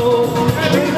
Oh.